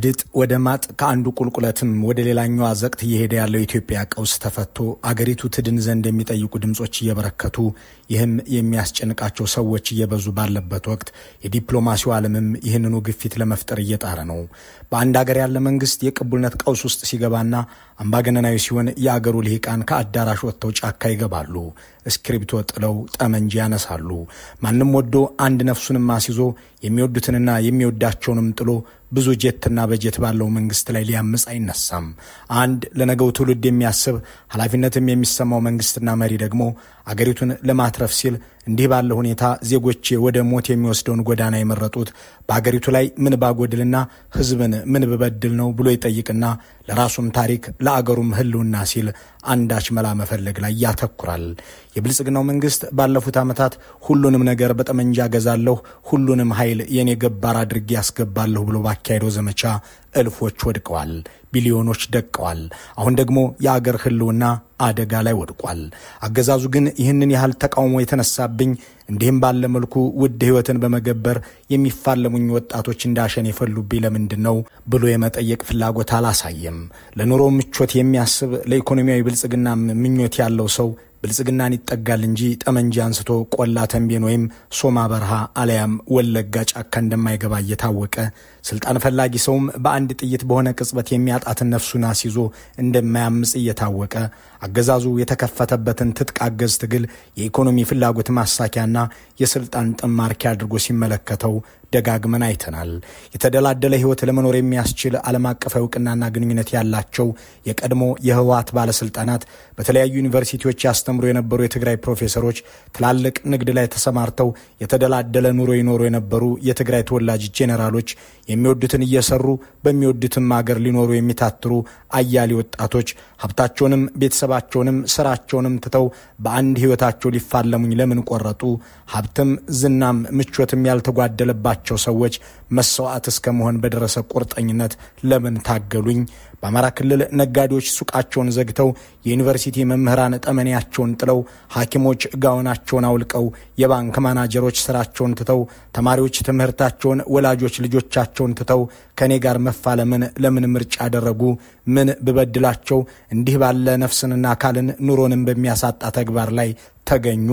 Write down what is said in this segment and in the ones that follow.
ከድጥ ወደ ማጥ ከአንዱ ቁልቁለትም ወደ ሌላኛው አዘቅት እየሄደ ያለው የኢትዮጵያ ቀውስ ተፈቶ አገሪቱ ትድን ዘንድ የሚጠይቁ ድምፆች እየበረከቱ ይህም የሚያስጨንቃቸው ሰዎች እየበዙ ባለበት ወቅት የዲፕሎማሲው ዓለምም ይህንኑ ግፊት ለመፍጠር እየጣረ ነው። በአንድ አገር ያለ መንግስት የቅቡልነት ቀውስ ውስጥ ሲገባና አምባገነናዊ ሲሆን የአገሩ ልሂቃን ከአዳራሽ ወጥተው ጫካ ይገባሉ። እስክሪብቶ ጥለው ጠመንጃ ያነሳሉ። ማንም ወዶ አንድ ነፍሱንም አስይዞ የሚወዱትንና የሚወዳቸውንም ጥሎ ብዙ ጄትና በጀት ባለው መንግስት ላይ ሊያምፅ አይነሳም። አንድ ለነገው ትውልድ የሚያስብ ኃላፊነትም የሚሰማው መንግስትና መሪ ደግሞ አገሪቱን ለማትረፍ ሲል እንዲህ ባለ ሁኔታ ዜጎቼ ወደ ሞት የሚወስደውን ጎዳና የመረጡት በአገሪቱ ላይ ምን ባጎድልና ሕዝብን ምን ብበድል ነው ብሎ ይጠይቅና ለራሱም ታሪክ ለአገሩም ሕልውና ሲል አንዳች መላ መፈለግ ላይ ያተኩራል። የብልጽግናው መንግስት ባለፉት ዓመታት ሁሉንም ነገር በጠመንጃ ገዛለሁ፣ ሁሉንም ኃይል የኔ ገባር አድርጌ ያስገባለሁ ብሎ ባካሄደው ዘመቻ እልፎች ወድቀዋል፣ ቢሊዮኖች ደቀዋል። አሁን ደግሞ የአገር ህልውና አደጋ ላይ ወድቋል። አገዛዙ ግን ይህንን ያህል ተቃውሞ የተነሳብኝ እንዲህም ባለ መልኩ ውድ ህይወትን በመገበር የሚፋለሙኝ ወጣቶች እንዳሸን የፈሉብኝ ለምንድን ነው ብሎ የመጠየቅ ፍላጎት አላሳየም። ለኑሮ ምቾት የሚያስብ ለኢኮኖሚያዊ ብልጽግና ምኞት ያለው ሰው ብልጽግናን ይጠጋል እንጂ ጠመንጃ አንስቶ ቆላ ተንቤን ወይም ሶማ በረሃ አለያም ወለጋ ጫካ እንደማይገባ እየታወቀ ስልጣን ፈላጊ ሰውም በአንድ ጥይት በሆነ ቅጽበት የሚያጣትን ነፍሱን አስይዞ እንደማያምፅ እየታወቀ አገዛዙ የተከፈተበትን ትጥቅ አገዝ ትግል የኢኮኖሚ ፍላጎት ማሳኪያና የስልጣን ጥማርኪ አድርጎ ሲመለከተው ደጋግመን አይተናል። የተደላደለ ህይወት ለመኖር የሚያስችል ዓለም አቀፍ እውቅናና ግንኙነት ያላቸው የቀድሞ የህወሓት ባለስልጣናት፣ በተለያዩ ዩኒቨርሲቲዎች ያስተምሩ የነበሩ የትግራይ ፕሮፌሰሮች፣ ትላልቅ ንግድ ላይ ተሰማርተው የተደላደለ ኑሮ ይኖሩ የነበሩ የትግራይ ተወላጅ ጄኔራሎች፣ የሚወዱትን እየሰሩ በሚወዱትም አገር ሊኖሩ የሚታትሩ አያሌ ወጣቶች ሀብታቸውንም ቤተሰባቸውንም ስራቸውንም ትተው በአንድ ህይወታቸው ሊፋለሙኝ ለምን ቆረጡ? ሀብትም ዝናም ምቾትም ያልተጓደለባቸው ሰዎች መስዋዕት እስከ መሆን በደረሰ ቁርጠኝነት ለምን ታገሉኝ? በአማራ ክልል ነጋዴዎች ሱቃቸውን ዘግተው የዩኒቨርሲቲ መምህራን ጠመኔያቸውን ጥለው ሐኪሞች ጋውናቸውን አውልቀው የባንክ ማናጀሮች ስራቸውን ትተው ተማሪዎች ትምህርታቸውን ወላጆች ልጆቻቸውን ትተው ከእኔ ጋር መፋለምን ለምን ምርጫ ያደረጉ? ምን ብበድላቸው እንዲህ ባለ ነፍስንና አካልን ኑሮንም በሚያሳጣ ተግባር ላይ ተገኙ?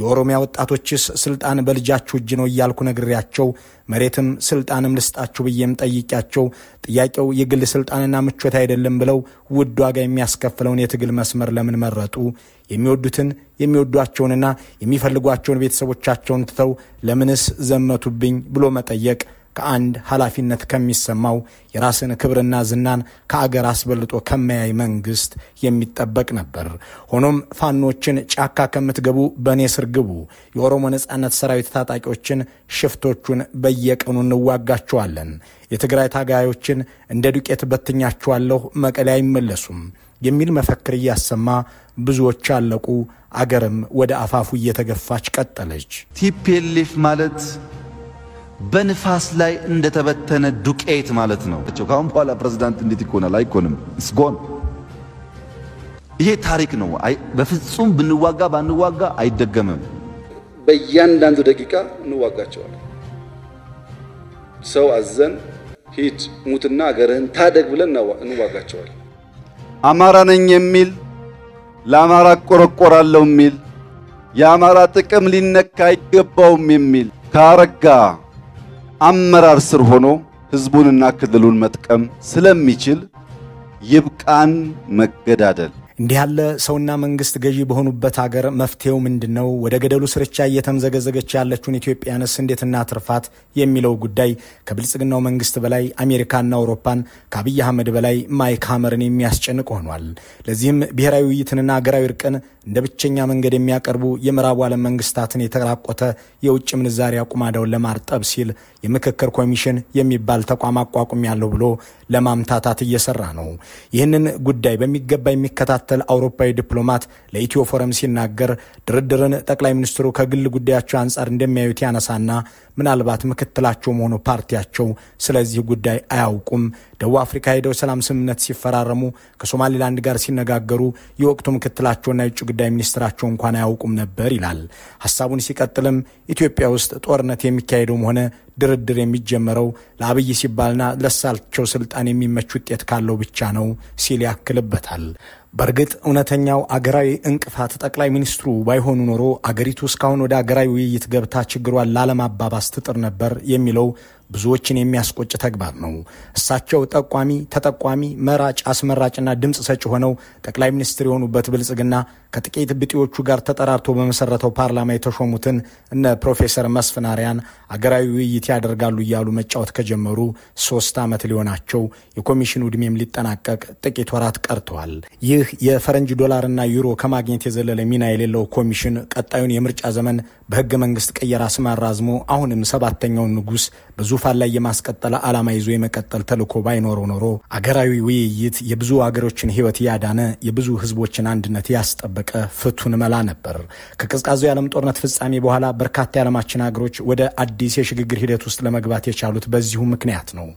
የኦሮሚያ ወጣቶችስ ስልጣን በልጃችሁ እጅ ነው እያልኩ ነግሬያቸው መሬትም ስልጣንም ልስጣችሁ ብዬም ጠይቂያቸው ጥያቄው የግል ስልጣንና ምቾት አይደለም ብለው ውድ ዋጋ የሚያስከፍለውን የትግል መስመር ለምን መረጡ? የሚወዱትን የሚወዷቸውንና የሚፈልጓቸውን ቤተሰቦቻቸውን ትተው ለምንስ ዘመቱብኝ ብሎ መጠየቅ ከአንድ ኃላፊነት ከሚሰማው የራስን ክብርና ዝናን ከአገር አስበልጦ ከማያይ መንግስት የሚጠበቅ ነበር። ሆኖም ፋኖችን ጫካ ከምትገቡ በእኔ ስር ግቡ፣ የኦሮሞ ነጻነት ሰራዊት ታጣቂዎችን ሽፍቶቹን በየቀኑ እንዋጋቸዋለን፣ የትግራይ ታጋዮችን እንደ ዱቄት በትኛቸዋለሁ፣ መቀሌ አይመለሱም የሚል መፈክር እያሰማ ብዙዎች አለቁ። አገርም ወደ አፋፉ እየተገፋች ቀጠለች። ቲፒኤልኤፍ ማለት በንፋስ ላይ እንደተበተነ ዱቄት ማለት ነው። ካሁን በኋላ ፕሬዝዳንት እንዴት ይኮናል? አይኮንም። ስጎን ይሄ ታሪክ ነው። በፍጹም ብንዋጋ ባንዋጋ አይደገምም። በእያንዳንዱ ደቂቃ እንዋጋቸዋለን። ሰው አዘን ሂድ ሙትና አገርህን ታደግ ብለን እንዋጋቸዋለን። አማራ ነኝ የሚል ለአማራ እቆረቆራለሁ የሚል የአማራ ጥቅም ሊነካ አይገባውም የሚል ካረጋ አመራር ስር ሆኖ ህዝቡንና ክልሉን መጥቀም ስለሚችል ይብቃን መገዳደል። እንዲህ ያለ ሰውና መንግስት ገዢ በሆኑበት ሀገር መፍትሄው ምንድን ነው? ወደ ገደሉ ስርቻ እየተምዘገዘገች ያለችውን ኢትዮጵያንስ እንዴት እናትርፋት የሚለው ጉዳይ ከብልጽግናው መንግስት በላይ አሜሪካና አውሮፓን ከአብይ አህመድ በላይ ማይክ ሀመርን የሚያስጨንቅ ሆኗል። ለዚህም ብሔራዊ ውይይትንና ሀገራዊ እርቅን እንደ ብቸኛ መንገድ የሚያቀርቡ የምዕራቡ ዓለም መንግስታትን የተራቆተ የውጭ ምንዛሪ አቁማዳውን ለማርጠብ ሲል የምክክር ኮሚሽን የሚባል ተቋም አቋቁም ያለው ብሎ ለማምታታት እየሰራ ነው። ይህንን ጉዳይ በሚገባ የሚከታተል አውሮፓዊ ዲፕሎማት ለኢትዮ ፎረም ሲናገር ድርድርን ጠቅላይ ሚኒስትሩ ከግል ጉዳያቸው አንጻር እንደሚያዩት ያነሳና ምናልባት ምክትላቸው መሆኑ ፓርቲያቸው ስለዚህ ጉዳይ አያውቁም። ደቡብ አፍሪካ ሄደው ሰላም ስምምነት ሲፈራረሙ ከሶማሌላንድ ጋር ሲነጋገሩ የወቅቱ ምክትላቸውና የውጭ ጉዳይ ሚኒስትራቸው እንኳን አያውቁም ነበር ይላል። ሀሳቡን ሲቀጥልም ኢትዮጵያ ውስጥ ጦርነት የሚካሄደውም ሆነ ድርድር የሚጀመረው ለአብይ ሲባልና ለሳቸው ስልጣን የሚመች ውጤት ካለው ብቻ ነው ሲል ያክልበታል። በእርግጥ እውነተኛው አገራዊ እንቅፋት ጠቅላይ ሚኒስትሩ ባይሆኑ ኖሮ አገሪቱ እስካሁን ወደ አገራዊ ውይይት ገብታ ችግሯን ላለማባባስ ትጥር ነበር የሚለው ብዙዎችን የሚያስቆጭ ተግባር ነው። እሳቸው ጠቋሚ፣ ተጠቋሚ፣ መራጭ፣ አስመራጭና ድምፅ ሰጪ ሆነው ጠቅላይ ሚኒስትር የሆኑበት ብልጽግና ከጥቂት ብጤዎቹ ጋር ተጠራርቶ በመሰረተው ፓርላማ የተሾሙትን እነ ፕሮፌሰር መስፍን አርያን አገራዊ ውይይት ያደርጋሉ እያሉ መጫወት ከጀመሩ ሶስት ዓመት ሊሆናቸው የኮሚሽኑ ዕድሜም ሊጠናቀቅ ጥቂት ወራት ቀርተዋል። ይህ የፈረንጅ ዶላርና ዩሮ ከማግኘት የዘለለ ሚና የሌለው ኮሚሽን ቀጣዩን የምርጫ ዘመን በሕገ መንግስት ቅየራ ስም አራዝሞ አሁንም ሰባተኛውን ንጉሥ በዙፋን ላይ የማስቀጠል ዓላማ ይዞ የመቀጠል ተልዕኮ ባይኖረው ኖሮ አገራዊ ውይይት የብዙ አገሮችን ሕይወት ያዳነ የብዙ ሕዝቦችን አንድነት ያስጠበቀ ፍቱን መላ ነበር። ከቀዝቃዛው የዓለም ጦርነት ፍጻሜ በኋላ በርካታ የዓለማችን ሀገሮች ወደ አዲስ የሽግግር ሂደት ውስጥ ለመግባት የቻሉት በዚሁ ምክንያት ነው።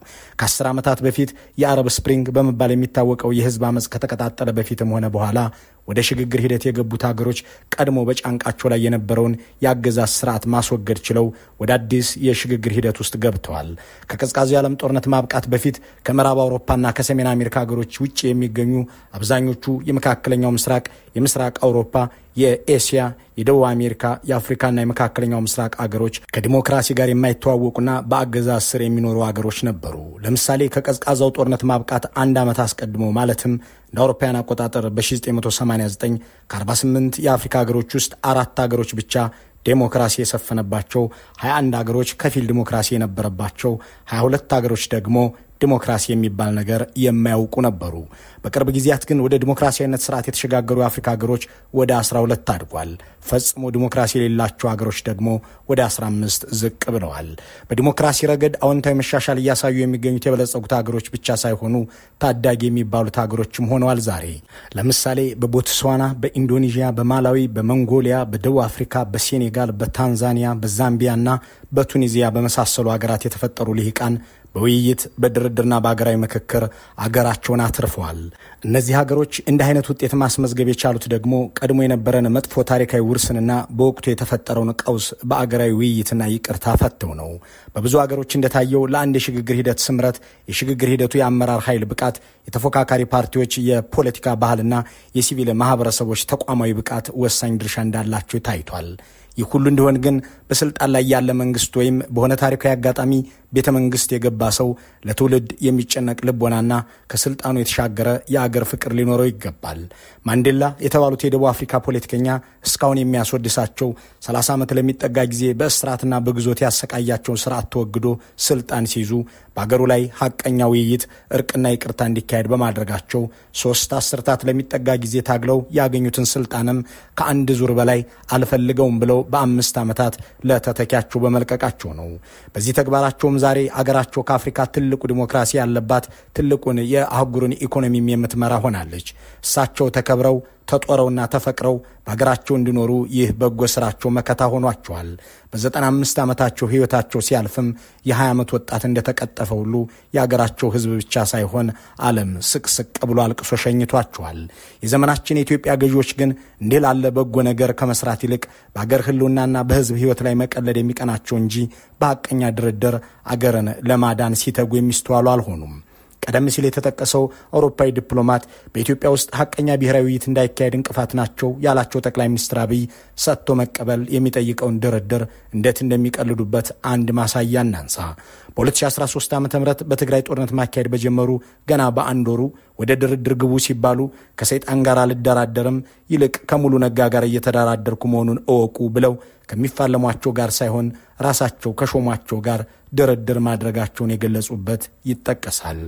ከአስር ዓመታት በፊት የአረብ ስፕሪንግ በመባል የሚታወቀው የህዝብ አመፅ ከተቀጣጠለ በፊትም ሆነ በኋላ ወደ ሽግግር ሂደት የገቡት ሀገሮች ቀድሞ በጫንቃቸው ላይ የነበረውን የአገዛዝ ስርዓት ማስወገድ ችለው ወደ አዲስ የሽግግር ሂደት ውስጥ ገብተዋል። ከቀዝቃዛው የዓለም ጦርነት ማብቃት በፊት ከምዕራብ አውሮፓና ከሰሜን አሜሪካ ሀገሮች ውጭ የሚገኙ አብዛኞቹ የመካከለኛው ምስራቅ፣ የምስራቅ አውሮፓ፣ የኤስያ፣ የደቡብ አሜሪካ፣ የአፍሪካና የመካከለኛው ምስራቅ አገሮች ከዲሞክራሲ ጋር የማይተዋወቁና በአገዛዝ ስር የሚኖሩ አገሮች ነበሩ። ለምሳሌ ከቀዝቃዛው ጦርነት ማብቃት አንድ ዓመት አስቀድሞ ማለትም እንደ አውሮፓውያን አቆጣጠር በ1989 ከ48 የአፍሪካ ሀገሮች ውስጥ አራት ሀገሮች ብቻ ዴሞክራሲ የሰፈነባቸው 21 ሀገሮች ከፊል ዲሞክራሲ የነበረባቸው 22 ሀገሮች ደግሞ ዲሞክራሲ የሚባል ነገር የማያውቁ ነበሩ። በቅርብ ጊዜያት ግን ወደ ዲሞክራሲያዊነት ስርዓት የተሸጋገሩ የአፍሪካ ሀገሮች ወደ 12 አድጓል። ፈጽሞ ዲሞክራሲ የሌላቸው ሀገሮች ደግሞ ወደ 15 ዝቅ ብለዋል። በዲሞክራሲ ረገድ አዎንታዊ መሻሻል እያሳዩ የሚገኙት የበለጸጉት ሀገሮች ብቻ ሳይሆኑ ታዳጊ የሚባሉት ሀገሮችም ሆነዋል። ዛሬ ለምሳሌ በቦትስዋና፣ በኢንዶኔዥያ፣ በማላዊ፣ በመንጎሊያ፣ በደቡብ አፍሪካ፣ በሴኔጋል፣ በታንዛኒያ፣ በዛምቢያ እና በቱኒዚያ በመሳሰሉ ሀገራት የተፈጠሩ ልሂቃን በውይይት በድርድርና በሀገራዊ ምክክር አገራቸውን አትርፈዋል። እነዚህ ሀገሮች እንዲህ አይነት ውጤት ማስመዝገብ የቻሉት ደግሞ ቀድሞ የነበረን መጥፎ ታሪካዊ ውርስንና በወቅቱ የተፈጠረውን ቀውስ በአገራዊ ውይይትና ይቅርታ ፈተው ነው። በብዙ ሀገሮች እንደታየው ለአንድ የሽግግር ሂደት ስምረት የሽግግር ሂደቱ የአመራር ኃይል ብቃት፣ የተፎካካሪ ፓርቲዎች የፖለቲካ ባህልና የሲቪል ማህበረሰቦች ተቋማዊ ብቃት ወሳኝ ድርሻ እንዳላቸው ታይቷል። ይህ ሁሉ እንዲሆን ግን በስልጣን ላይ ያለ መንግስት ወይም በሆነ ታሪካዊ አጋጣሚ ቤተ መንግስት የገባ ሰው ለትውልድ የሚጨነቅ ልቦናና ከስልጣኑ የተሻገረ የአገር ፍቅር ሊኖረው ይገባል። ማንዴላ የተባሉት የደቡብ አፍሪካ ፖለቲከኛ እስካሁን የሚያስወድሳቸው 30 ዓመት ለሚጠጋ ጊዜ በእስራትና በግዞት ያሰቃያቸውን ስርዓት ተወግዶ ስልጣን ሲይዙ በአገሩ ላይ ሀቀኛ ውይይት፣ እርቅና ይቅርታ እንዲካሄድ በማድረጋቸው ሶስት አስርታት ለሚጠጋ ጊዜ ታግለው ያገኙትን ስልጣንም ከአንድ ዙር በላይ አልፈልገውም ብለው በአምስት ዓመታት ለተተኪያቸው በመልቀቃቸው ነው። በዚህ ተግባራቸውም ዛሬ አገራቸው ከአፍሪካ ትልቁ ዲሞክራሲ ያለባት ትልቁን የአህጉርን ኢኮኖሚም የምትመራ ሆናለች። እሳቸው ተከብረው ተጦረውና ተፈቅረው በሀገራቸው እንዲኖሩ ይህ በጎ ስራቸው መከታ ሆኗቸዋል። በዘጠና አምስት ዓመታቸው ሕይወታቸው ሲያልፍም የ20 ዓመት ወጣት እንደተቀጠፈ ሁሉ የአገራቸው ሕዝብ ብቻ ሳይሆን ዓለም ስቅስቅ ብሎ አልቅሶ ሸኝቷቸዋል። የዘመናችን የኢትዮጵያ ገዢዎች ግን እንዲህ ላለ በጎ ነገር ከመስራት ይልቅ በአገር ሕልውናና በሕዝብ ሕይወት ላይ መቀለድ የሚቀናቸው እንጂ በሐቀኛ ድርድር አገርን ለማዳን ሲተጉ የሚስተዋሉ አልሆኑም። ቀደም ሲል የተጠቀሰው አውሮፓዊ ዲፕሎማት በኢትዮጵያ ውስጥ ሐቀኛ ብሔራዊ ውይይት እንዳይካሄድ እንቅፋት ናቸው ያላቸው ጠቅላይ ሚኒስትር አብይ ሰጥቶ መቀበል የሚጠይቀውን ድርድር እንዴት እንደሚቀልዱበት አንድ ማሳያ እናንሳ። በ2013 ዓ ም በትግራይ ጦርነት ማካሄድ በጀመሩ ገና በአንድ ወሩ ወደ ድርድር ግቡ ሲባሉ ከሰይጣን ጋር አልደራደርም፣ ይልቅ ከሙሉ ነጋ ጋር እየተደራደርኩ መሆኑን እወቁ ብለው ከሚፋለሟቸው ጋር ሳይሆን ራሳቸው ከሾሟቸው ጋር ድርድር ማድረጋቸውን የገለጹበት ይጠቀሳል።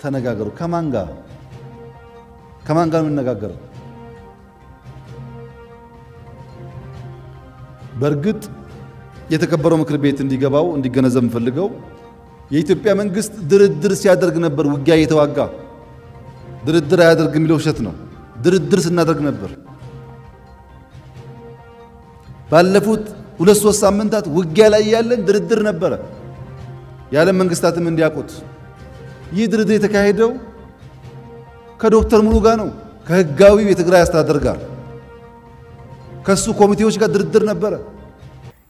ተነጋገሩ። ከማን ጋር ከማን ጋር የምንነጋገረው? በእርግጥ የተከበረው ምክር ቤት እንዲገባው እንዲገነዘብ የምፈልገው የኢትዮጵያ መንግስት ድርድር ሲያደርግ ነበር ውጊያ እየተዋጋ ድርድር አያደርግ የሚለው ውሸት ነው። ድርድር ስናደርግ ነበር። ባለፉት ሁለት ሶስት ሳምንታት ውጊያ ላይ ያለን ድርድር ነበረ። የዓለም መንግስታትም እንዲያውቁት ይህ ድርድር የተካሄደው ከዶክተር ሙሉ ጋር ነው፣ ከህጋዊው የትግራይ አስተዳደር ጋር ከሱ ኮሚቴዎች ጋር ድርድር ነበረ።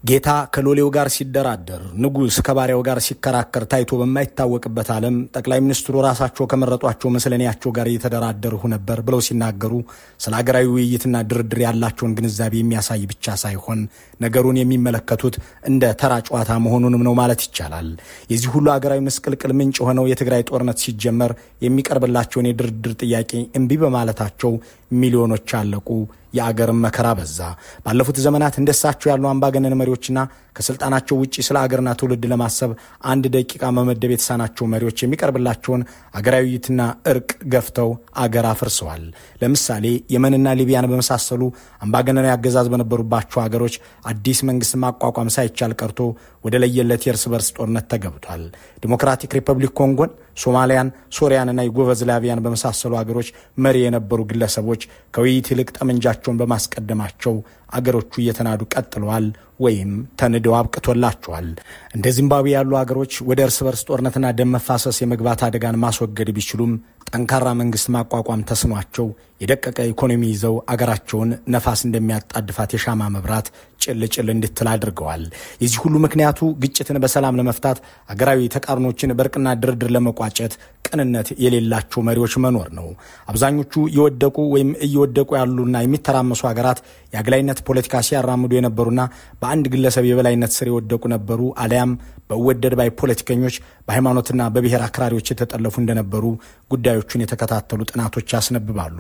ጌታ ከሎሌው ጋር ሲደራደር፣ ንጉሥ ከባሪያው ጋር ሲከራከር ታይቶ በማይታወቅበት ዓለም ጠቅላይ ሚኒስትሩ ራሳቸው ከመረጧቸው ምስለኔያቸው ጋር እየተደራደርሁ ነበር ብለው ሲናገሩ ስለ ሀገራዊ ውይይትና ድርድር ያላቸውን ግንዛቤ የሚያሳይ ብቻ ሳይሆን ነገሩን የሚመለከቱት እንደ ተራ ጨዋታ መሆኑንም ነው ማለት ይቻላል። የዚህ ሁሉ ሀገራዊ ምስቅልቅል ምንጭ የሆነው የትግራይ ጦርነት ሲጀመር የሚቀርብላቸውን የድርድር ጥያቄ እምቢ በማለታቸው ሚሊዮኖች አለቁ። የአገርም መከራ በዛ። ባለፉት ዘመናት እንደሳቸው ያሉ አምባገነን መሪዎችና ከስልጣናቸው ውጭ ስለ አገርና ትውልድ ለማሰብ አንድ ደቂቃ መመደብ የተሳናቸው መሪዎች የሚቀርብላቸውን አገራዊ ውይይትና እርቅ ገፍተው አገር አፍርሰዋል። ለምሳሌ የመንና ሊቢያን በመሳሰሉ አምባገነናዊ አገዛዝ በነበሩባቸው አገሮች አዲስ መንግስት ማቋቋም ሳይቻል ቀርቶ ወደ ለየለት የእርስ በርስ ጦርነት ተገብቷል። ዲሞክራቲክ ሪፐብሊክ ኮንጎን፣ ሶማሊያን፣ ሶሪያንና ዩጎዝላቪያን በመሳሰሉ አገሮች መሪ የነበሩ ግለሰቦች ከውይይት ይልቅ ጠመንጃቸውን በማስቀደማቸው አገሮቹ እየተናዱ ቀጥለዋል ወይም ተንደው አብቅቶላቸዋል። እንደ ዚምባብዌ ያሉ አገሮች ወደ እርስ በርስ ጦርነትና ደም መፋሰስ የመግባት አደጋን ማስወገድ ቢችሉም ጠንካራ መንግስት ማቋቋም ተስኗቸው የደቀቀ ኢኮኖሚ ይዘው አገራቸውን ነፋስ እንደሚያጣድፋት የሻማ መብራት ጭል ጭል እንድትል አድርገዋል። የዚህ ሁሉ ምክንያቱ ግጭትን በሰላም ለመፍታት አገራዊ ተቃርኖችን በእርቅና ድርድር ለመቋጨት ቅንነት የሌላቸው መሪዎች መኖር ነው። አብዛኞቹ የወደቁ ወይም እየወደቁ ያሉና የሚተራመሱ ሀገራት የአግላይነት ፖለቲካ ሲያራምዱ የነበሩና በአንድ ግለሰብ የበላይነት ስር የወደቁ ነበሩ አሊያም በወደድ ባይ ፖለቲከኞች በሃይማኖትና በብሔር አክራሪዎች የተጠለፉ እንደነበሩ ጉዳዮቹን የተከታተሉ ጥናቶች ያስነብባሉ።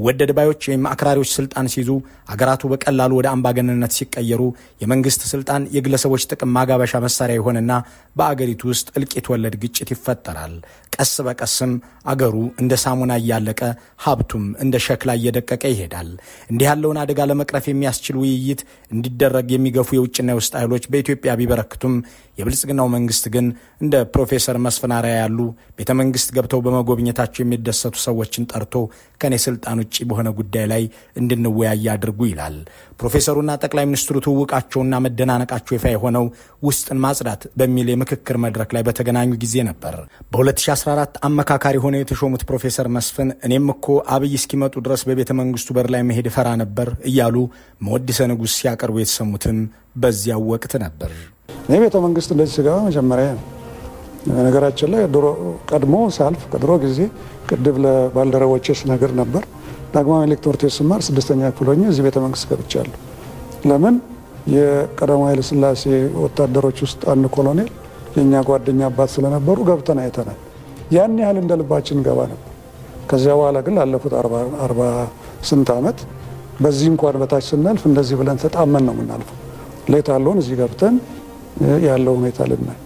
ወደድ ባዮች ወይም አክራሪዎች ስልጣን ሲይዙ አገራቱ በቀላሉ ወደ አምባገነንነት ሲቀየሩ የመንግስት ስልጣን የግለሰቦች ጥቅም ማጋበሻ መሳሪያ የሆነና በአገሪቱ ውስጥ እልቂት ወለድ ግጭት ይፈጠራል። ቀስ በቀስም አገሩ እንደ ሳሙና እያለቀ ሀብቱም እንደ ሸክላ እየደቀቀ ይሄዳል። እንዲህ ያለውን አደጋ ለመቅረፍ የሚያስችል ውይይት እንዲደረግ የሚገፉ የውጭና የውስጥ ኃይሎች በኢትዮጵያ ቢበረክቱም የብልጽግናው መንግስት ግን እንደ ፕሮፌሰር መስፍን አርአያ ያሉ ቤተ መንግስት ገብተው በመጎብኘታቸው የሚደሰቱ ሰዎችን ጠርቶ ከኔ ስልጣን ውጭ በሆነ ጉዳይ ላይ እንድንወያይ አድርጉ ይላል። ፕሮፌሰሩና ጠቅላይ ሚኒስትሩ ትውውቃቸውና መደናነቃቸው ይፋ የሆነው ውስጥን ማጽዳት በሚል የምክክር መድረክ ላይ በተገናኙ ጊዜ ነበር። በ2014 አመካካሪ ሆነው የተሾሙት ፕሮፌሰር መስፍን እኔም እኮ አብይ እስኪመጡ ድረስ በቤተ መንግስቱ በር ላይ መሄድ እፈራ ነበር እያሉ መወድሰ ንጉሥ ሲያቀርቡ የተሰሙትም በዚያው ወቅት ነበር። እኔ ቤተ መንግስት እንደዚህ ስገባ መጀመሪያ ነገራችን ላይ ድሮ ቀድሞ ሳልፍ ከድሮ ጊዜ ቅድም ለባልደረቦቼ ስነግር ነበር። ዳግማዊ ምኒልክ ትምህርት ቤት ስማር ስድስተኛ ክፍል ሆኜ እዚህ ቤተ መንግስት ገብቻለሁ። ለምን የቀዳማዊ ኃይለ ሥላሴ ወታደሮች ውስጥ አንድ ኮሎኔል የእኛ ጓደኛ አባት ስለነበሩ ገብተን አይተናል። ያን ያህል እንደ ልባችን ገባ ነበር። ከዚያ በኋላ ግን ላለፉት አርባ ስንት ዓመት በዚህ እንኳን በታች ስናልፍ እንደዚህ ብለን ተጣመን ነው የምናልፈው። ሌት አለውን እዚህ ገብተን ያለው ሁኔታ ልናይ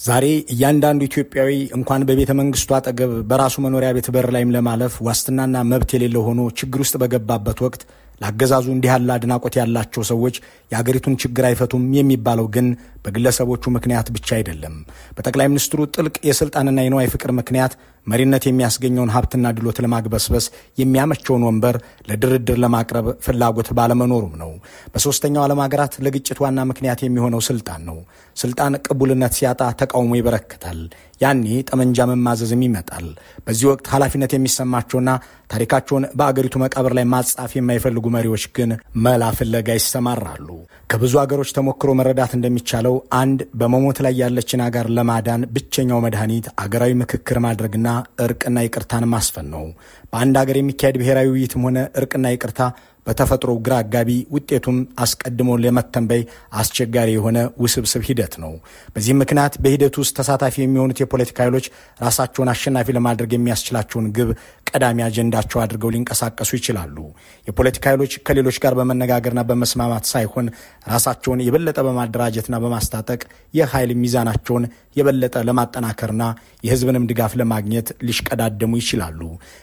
ዛሬ እያንዳንዱ ኢትዮጵያዊ እንኳን በቤተ መንግስቱ አጠገብ በራሱ መኖሪያ ቤት በር ላይም ለማለፍ ዋስትናና መብት የሌለው ሆኖ ችግር ውስጥ በገባበት ወቅት ለአገዛዙ እንዲህ ያለ አድናቆት ያላቸው ሰዎች የአገሪቱን ችግር አይፈቱም የሚባለው ግን በግለሰቦቹ ምክንያት ብቻ አይደለም። በጠቅላይ ሚኒስትሩ ጥልቅ የስልጣንና የንዋይ ፍቅር ምክንያት መሪነት የሚያስገኘውን ሀብትና ድሎት ለማግበስበስ የሚያመቸውን ወንበር ለድርድር ለማቅረብ ፍላጎት ባለመኖሩም ነው። በሦስተኛው ዓለም ሀገራት ለግጭት ዋና ምክንያት የሚሆነው ስልጣን ነው። ስልጣን ቅቡልነት ሲያጣ ተቃውሞ ይበረክታል። ያኔ ጠመንጃ መማዘዝም ይመጣል። በዚህ ወቅት ኃላፊነት የሚሰማቸውና ታሪካቸውን በአገሪቱ መቃብር ላይ ማጻፍ የማይፈልጉ መሪዎች ግን መላ ፍለጋ ይሰማራሉ። ከብዙ አገሮች ተሞክሮ መረዳት እንደሚቻለው አንድ በመሞት ላይ ያለችን አገር ለማዳን ብቸኛው መድኃኒት አገራዊ ምክክር ማድረግና እርቅና ይቅርታን ማስፈን ነው። በአንድ አገር የሚካሄድ ብሔራዊ ውይይትም ሆነ እርቅና ይቅርታ በተፈጥሮ ግራ አጋቢ ውጤቱም አስቀድሞ ለመተንበይ አስቸጋሪ የሆነ ውስብስብ ሂደት ነው። በዚህም ምክንያት በሂደቱ ውስጥ ተሳታፊ የሚሆኑት የፖለቲካ ኃይሎች ራሳቸውን አሸናፊ ለማድረግ የሚያስችላቸውን ግብ ቀዳሚ አጀንዳቸው አድርገው ሊንቀሳቀሱ ይችላሉ። የፖለቲካ ኃይሎች ከሌሎች ጋር በመነጋገርና በመስማማት ሳይሆን ራሳቸውን የበለጠ በማደራጀትና በማስታጠቅ የኃይል ሚዛናቸውን የበለጠ ለማጠናከርና የሕዝብንም ድጋፍ ለማግኘት ሊሽቀዳደሙ ይችላሉ።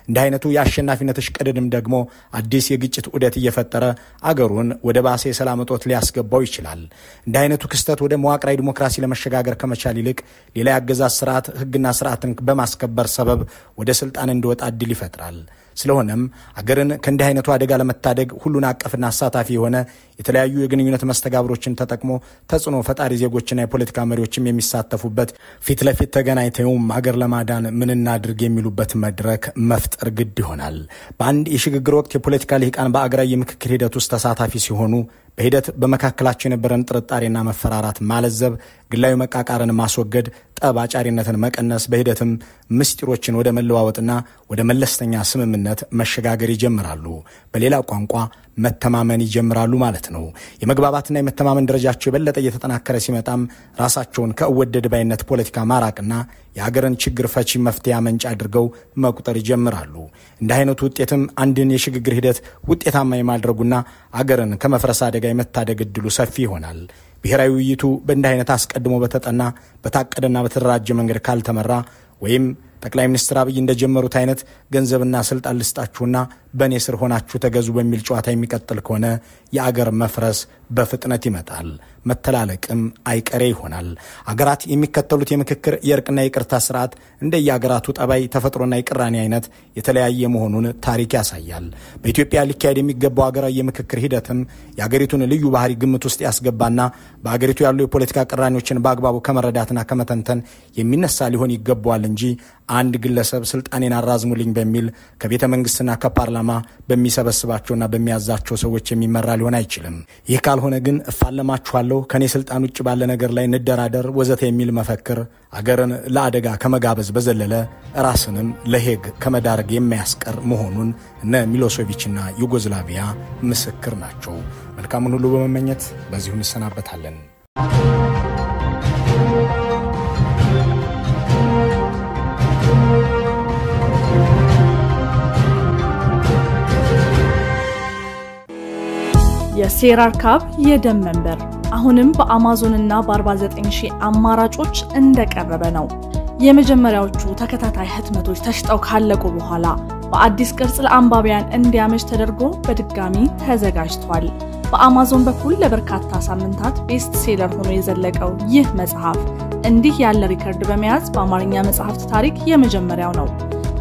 እንዲህ አይነቱ የአሸናፊነት እሽቅድድም ደግሞ አዲስ የግጭት ዑደት እየፈጠረ አገሩን ወደ ባሰ የሰላም እጦት ሊያስገባው ይችላል። እንዲህ አይነቱ ክስተት ወደ መዋቅራዊ ዲሞክራሲ ለመሸጋገር ከመቻል ይልቅ ሌላ የአገዛዝ ስርዓት ሕግና ስርዓትን በማስከበር ሰበብ ወደ ስልጣን እንዲወጣ እድል ይፈጥራል። ስለሆነም አገርን ከእንዲህ አይነቱ አደጋ ለመታደግ ሁሉን አቀፍና አሳታፊ የሆነ የተለያዩ የግንኙነት መስተጋብሮችን ተጠቅሞ ተጽዕኖ ፈጣሪ ዜጎችና የፖለቲካ መሪዎችም የሚሳተፉበት ፊት ለፊት ተገናኝተውም አገር ለማዳን ምን እናድርግ የሚሉበት መድረክ መፍጠር ግድ ይሆናል። በአንድ የሽግግር ወቅት የፖለቲካ ልሂቃን በአገራዊ የምክክር ሂደት ውስጥ ተሳታፊ ሲሆኑ በሂደት በመካከላቸው የነበረን ጥርጣሬና መፈራራት ማለዘብ፣ ግላዊ መቃቃርን ማስወገድ፣ ጠብ አጫሪነትን መቀነስ፣ በሂደትም ምስጢሮችን ወደ መለዋወጥና ወደ መለስተኛ ስምምነት መሸጋገር ይጀምራሉ። በሌላ ቋንቋ መተማመን ይጀምራሉ ማለት ነው። የመግባባትና የመተማመን ደረጃቸው የበለጠ እየተጠናከረ ሲመጣም ራሳቸውን ከእወደድ ባይነት ፖለቲካ ማራቅና የሀገርን ችግር ፈቺ መፍትሄ አመንጭ አድርገው መቁጠር ይጀምራሉ። እንዲህ አይነቱ ውጤትም አንድን የሽግግር ሂደት ውጤታማ የማድረጉና አገርን ከመፍረስ አደጋ የመታደግ እድሉ ሰፊ ይሆናል። ብሔራዊ ውይይቱ በእንዲህ አይነት አስቀድሞ በተጠና በታቀደና በተደራጀ መንገድ ካልተመራ ወይም ጠቅላይ ሚኒስትር አብይ እንደጀመሩት አይነት ገንዘብና ስልጣን ልስጣችሁና በእኔ ስር ሆናችሁ ተገዙ በሚል ጨዋታ የሚቀጥል ከሆነ የአገር መፍረስ በፍጥነት ይመጣል። መተላለቅም አይቀሬ ይሆናል። አገራት የሚከተሉት የምክክር የእርቅና የይቅርታ ስርዓት እንደየአገራቱ ጠባይ፣ ተፈጥሮና የቅራኔ አይነት የተለያየ መሆኑን ታሪክ ያሳያል። በኢትዮጵያ ሊካሄድ የሚገባው አገራዊ የምክክር ሂደትም የአገሪቱን ልዩ ባህሪ ግምት ውስጥ ያስገባና በአገሪቱ ያሉ የፖለቲካ ቅራኔዎችን በአግባቡ ከመረዳትና ከመተንተን የሚነሳ ሊሆን ይገባዋል እንጂ አንድ ግለሰብ ስልጣኔን አራዝሙልኝ በሚል ከቤተ መንግስትና ከፓርላማ በሚሰበስባቸውና በሚያዛቸው ሰዎች የሚመራ ሊሆን አይችልም። ይህ ካልሆነ ግን እፋለማችኋለሁ፣ ከእኔ ስልጣን ውጭ ባለ ነገር ላይ እንደራደር፣ ወዘተ የሚል መፈክር አገርን ለአደጋ ከመጋበዝ በዘለለ ራስንም ለሄግ ከመዳረግ የማያስቀር መሆኑን እነ ሚሎሴቪችና ዩጎዝላቪያ ምስክር ናቸው። መልካሙን ሁሉ በመመኘት በዚሁ እንሰናበታለን። የሴራር ካብ የደም መንበር አሁንም በአማዞንና በ49 ሺህ አማራጮች እንደቀረበ ነው። የመጀመሪያዎቹ ተከታታይ ህትመቶች ተሽጠው ካለቁ በኋላ በአዲስ ቅርጽ ለአንባቢያን እንዲያመች ተደርጎ በድጋሚ ተዘጋጅቷል። በአማዞን በኩል ለበርካታ ሳምንታት best seller ሆኖ የዘለቀው ይህ መጽሐፍ እንዲህ ያለ ሪከርድ በመያዝ በአማርኛ መጽሐፍት ታሪክ የመጀመሪያው ነው።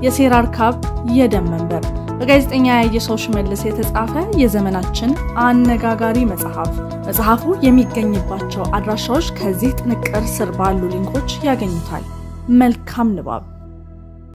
የሴራ እርካብ የደም መንበር በጋዜጠኛ ያየሰው ሽመልስ የተጻፈ የዘመናችን አነጋጋሪ መጽሐፍ። መጽሐፉ የሚገኝባቸው አድራሻዎች ከዚህ ጥንቅር ስር ባሉ ሊንኮች ያገኙታል። መልካም ንባብ